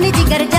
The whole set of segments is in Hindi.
जान जिगर जान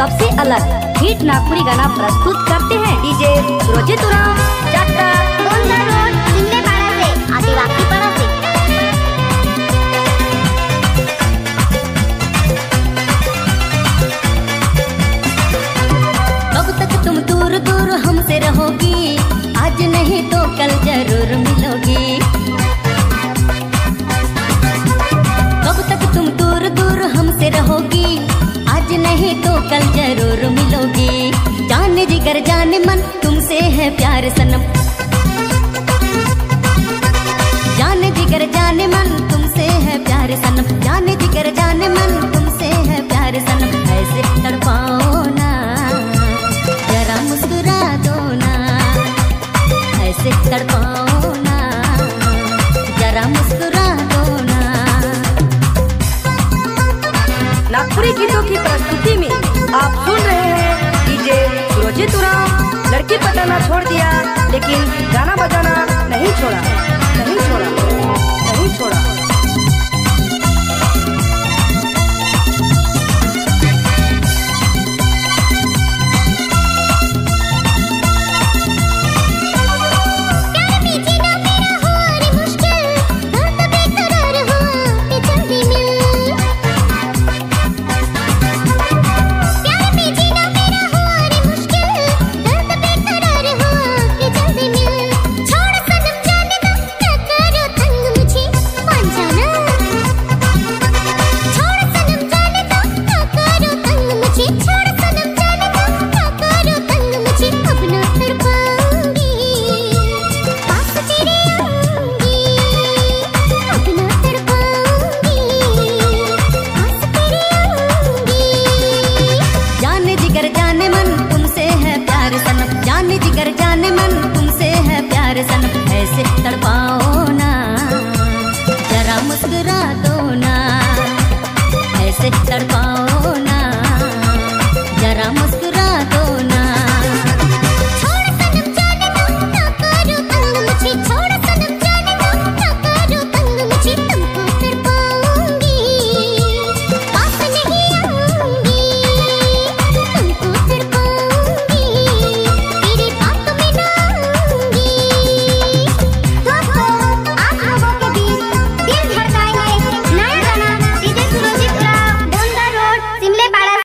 अलग हिट नागपुरी गाना प्रस्तुत करते हैं। डीजे रोज़े तुराम जाटा गोंदा रोड सिंगलेपाड़ा से, आदिवासी कब तक तुम दूर दूर हमसे रहोगी, आज नहीं तो कल ज़रूर मिलोगी। ज़रूर मिलोगी। जाने जिगर जाने मन, तुमसे है प्यार सनम। जाने जिगर जाने मन, तुमसे है प्यार सनम। जाने जिगर जाने मन, तुमसे है प्यार सनम। ऐसे तड़पाओ ना, जरा मुस्कुरा दो ना। ऐसे तड़पाओ नागपुरी गीतों की प्रस्तुति में आप सुन रहे हैं डीजे सुरजित उराम लड़की पटाना छोड़ दिया।